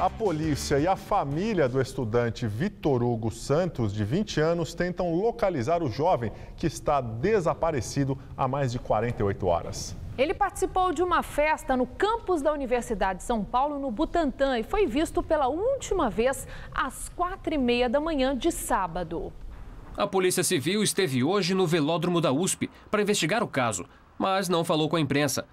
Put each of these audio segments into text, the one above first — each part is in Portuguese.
A polícia e a família do estudante Vitor Hugo Santos, de 20 anos, tentam localizar o jovem que está desaparecido há mais de 48 horas. Ele participou de uma festa no campus da Universidade de São Paulo, no Butantã, e foi visto pela última vez às quatro e meia da manhã de sábado. A Polícia Civil esteve hoje no velódromo da USP para investigar o caso, mas não falou com a imprensa.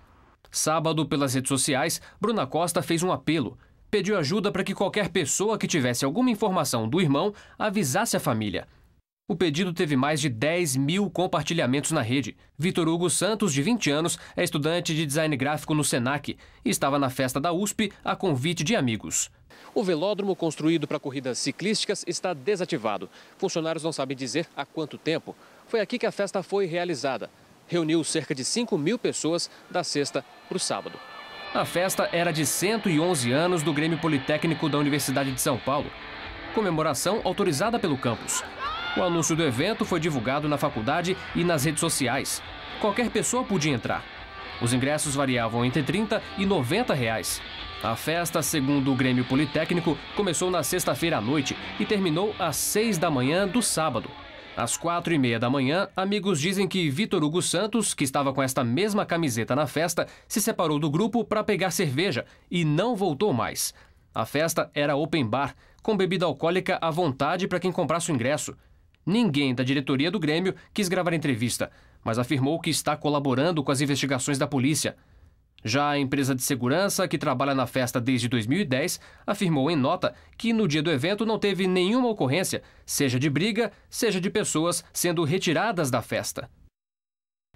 Sábado, pelas redes sociais, Bruna Costa fez um apelo pediu ajuda para que qualquer pessoa que tivesse alguma informação do irmão avisasse a família. O pedido teve mais de 10 mil compartilhamentos na rede. Vitor Hugo Santos, de 20 anos, é estudante de design gráfico no SENAC e estava na festa da USP a convite de amigos. O velódromo construído para corridas ciclísticas está desativado. Funcionários não sabem dizer há quanto tempo. Foi aqui que a festa foi realizada. Reuniu cerca de 5 mil pessoas da sexta para o sábado. A festa era de 111 anos do Grêmio Politécnico da Universidade de São Paulo. Comemoração autorizada pelo campus. O anúncio do evento foi divulgado na faculdade e nas redes sociais. Qualquer pessoa podia entrar. Os ingressos variavam entre 30 e 90 reais. A festa, segundo o Grêmio Politécnico, começou na sexta-feira à noite e terminou às 6 da manhã do sábado. Às quatro e meia da manhã, amigos dizem que Vitor Hugo Santos, que estava com esta mesma camiseta na festa, se separou do grupo para pegar cerveja e não voltou mais. A festa era open bar, com bebida alcoólica à vontade para quem comprasse o ingresso. Ninguém da diretoria do Grêmio quis gravar entrevista, mas afirmou que está colaborando com as investigações da polícia. Já a empresa de segurança, que trabalha na festa desde 2010, afirmou em nota que no dia do evento não teve nenhuma ocorrência, seja de briga, seja de pessoas sendo retiradas da festa.